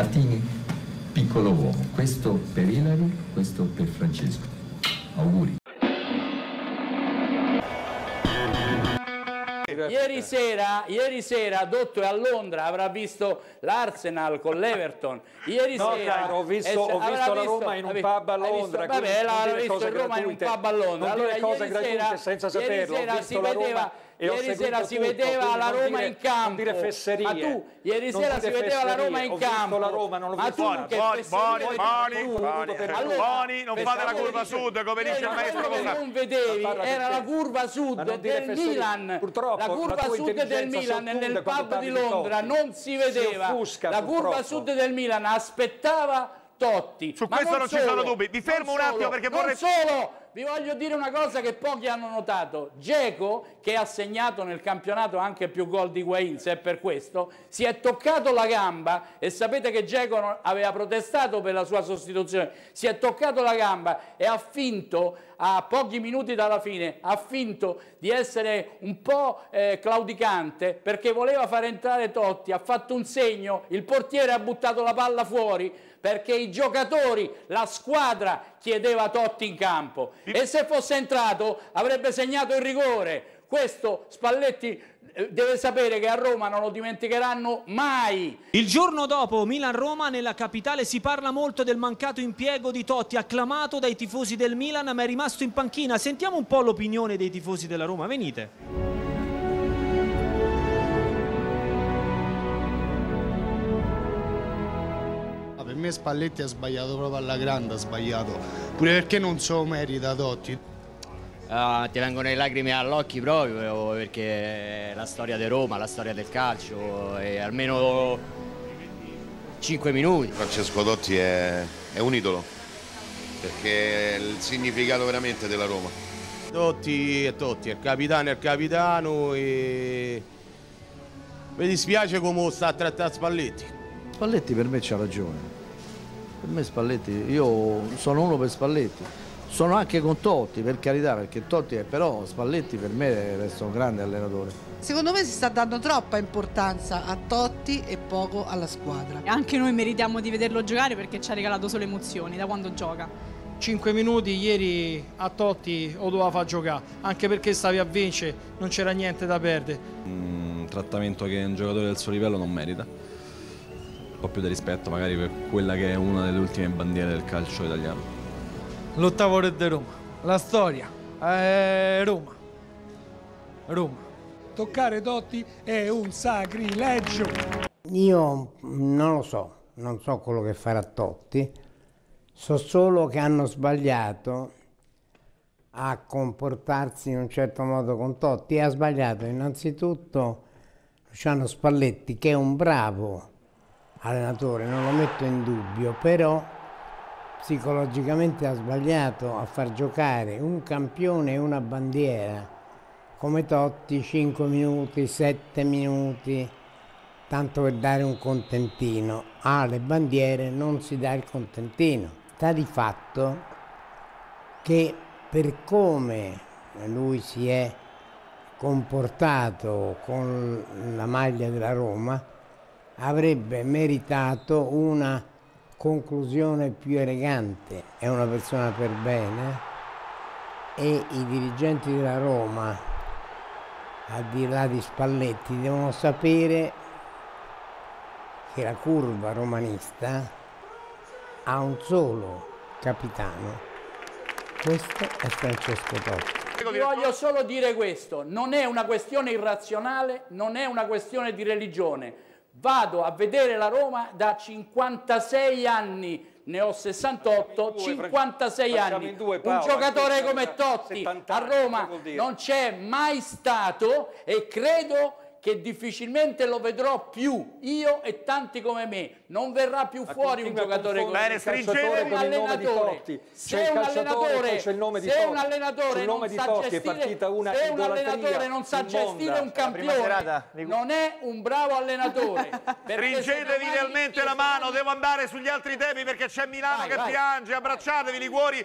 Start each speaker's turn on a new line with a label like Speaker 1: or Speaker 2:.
Speaker 1: Martini, piccolo uomo. Questo per Ilari, questo per Francesco. Auguri.
Speaker 2: Ieri sera, ieri sera Dotto è a Londra, avrà visto l'Arsenal con l'Everton. Ieri
Speaker 3: No,
Speaker 2: sera
Speaker 3: Cairo, ho visto- ho visto la Roma in un pub a
Speaker 2: hai visto-
Speaker 3: Londra,
Speaker 2: Vabbè, l'ha visto Roma in un
Speaker 3: gratuite.
Speaker 2: pub a Londra. Allora,
Speaker 3: cose
Speaker 2: ieri
Speaker 3: gratuite
Speaker 2: sera,
Speaker 3: senza
Speaker 2: ieri
Speaker 3: saperlo. Ho
Speaker 2: sera
Speaker 3: visto
Speaker 2: si
Speaker 3: la Roma
Speaker 2: vedeva,
Speaker 3: e
Speaker 2: ieri sera si vedeva la
Speaker 3: non
Speaker 2: Roma
Speaker 3: dire-
Speaker 2: in campo.
Speaker 3: non dire fesserie.
Speaker 2: Ma tu, ieri
Speaker 3: Non
Speaker 2: sera si vedeva la Roma in campo.
Speaker 3: la Roma, non l'ho
Speaker 2: Ma tu
Speaker 3: Buoni,
Speaker 2: che
Speaker 4: buoni,
Speaker 2: fesserie
Speaker 4: buoni,
Speaker 2: vedi?
Speaker 4: buoni,
Speaker 2: Tu-
Speaker 4: buoni,
Speaker 3: per-
Speaker 2: Allora,
Speaker 4: buoni, non fate la curva sud, come dice il maestro
Speaker 2: quello che
Speaker 4: Cosà.
Speaker 2: non vedevi era la curva sud
Speaker 3: non
Speaker 2: del. Milan.
Speaker 3: Purtroppo
Speaker 2: La
Speaker 3: la
Speaker 2: curva sud del Milan nel pub di Londra non si vedeva. La curva sud del Milan aspettava Totti.
Speaker 4: Su
Speaker 2: Ma
Speaker 4: questo non ci
Speaker 2: solo,
Speaker 4: sono dubbi. Vi fermo
Speaker 2: non
Speaker 4: un attimo perché
Speaker 2: non
Speaker 4: vorrei-
Speaker 2: solo, vi voglio dire una cosa che pochi hanno notato. Geco, che ha segnato nel campionato anche più gol di Higuain, se è per questo, si è toccato la gamba e sapete che Geco aveva protestato per la sua sostituzione. Si è toccato la gamba e ha finto, a pochi minuti dalla fine, ha finto di essere un po' eh, claudicante perché voleva far entrare Totti, ha fatto un segno, il portiere ha buttato la palla fuori perché i giocatori, la squadra chiedeva Totti in campo e se fosse entrato avrebbe segnato il rigore. Questo Spalletti eh, deve sapere che a Roma non lo dimenticheranno mai.
Speaker 5: Il giorno dopo Milan-Roma nella capitale si parla molto del mancato impiego di Totti, acclamato dai tifosi del Milan ma è rimasto in panchina. Sentiamo un po' l'opinione dei tifosi della Roma, venite.
Speaker 6: Me Spalletti ha sbagliato proprio alla grande, ha sbagliato. Pure perché non so merita Totti.
Speaker 7: Ah, ti vengono le lacrime all'occhio proprio perché è la storia di Roma, la storia del calcio e almeno 5 minuti.
Speaker 8: Francesco Totti è, è un idolo, perché è il significato veramente della Roma.
Speaker 9: Totti e Totti, il capitano è il capitano e mi dispiace come sta a trattare Spalletti.
Speaker 10: Spalletti per me c'ha ragione. Per me Spalletti, io sono uno per Spalletti. Sono anche con Totti, per carità, perché Totti è però Spalletti per me resta un grande allenatore.
Speaker 11: Secondo me si sta dando troppa importanza a Totti e poco alla squadra.
Speaker 12: Anche noi meritiamo di vederlo giocare perché ci ha regalato solo emozioni da quando gioca.
Speaker 13: 5 minuti ieri a Totti o doveva far giocare, anche perché stavi a vincere, non c'era niente da perdere.
Speaker 14: Un trattamento che un giocatore del suo livello non merita. Un po' più di rispetto magari per quella che è una delle ultime bandiere del calcio italiano.
Speaker 13: L'ottavo re di Roma, la storia, è Roma. Roma.
Speaker 15: Toccare Totti è un sacrilegio.
Speaker 16: Io non lo so, non so quello che farà Totti, so solo che hanno sbagliato a comportarsi in un certo modo con Totti e ha sbagliato innanzitutto Luciano Spalletti che è un bravo allenatore, non lo metto in dubbio, però psicologicamente ha sbagliato a far giocare un campione e una bandiera come Totti 5 minuti, 7 minuti, tanto per dare un contentino. Alle bandiere non si dà il contentino. Sta di fatto che per come lui si è comportato con la maglia della Roma avrebbe meritato una conclusione più elegante. È una persona per bene e i dirigenti della Roma, al di là di Spalletti, devono sapere che la curva romanista ha un solo capitano. Questo è Francesco Totti.
Speaker 2: Vi voglio solo dire questo, non è una questione irrazionale, non è una questione di religione. Vado a vedere la Roma da 56 anni, ne ho 68, 56 anni. Un giocatore come Totti a Roma non c'è mai stato e credo che difficilmente lo vedrò più, io e tanti come me. Non verrà più fuori un giocatore come
Speaker 3: Bene, stringete
Speaker 2: un allenatore, se un allenatore,
Speaker 3: poi c'è il nome di
Speaker 2: se un allenatore non sa gestire,
Speaker 3: partita una
Speaker 2: se un allenatore non sa gestire un campione, non è un bravo allenatore.
Speaker 4: Stringetevi realmente la mano, devo andare sugli altri temi perché c'è Milano
Speaker 2: Vai,
Speaker 4: che
Speaker 2: vai.
Speaker 4: piange, abbracciatevi Liguori.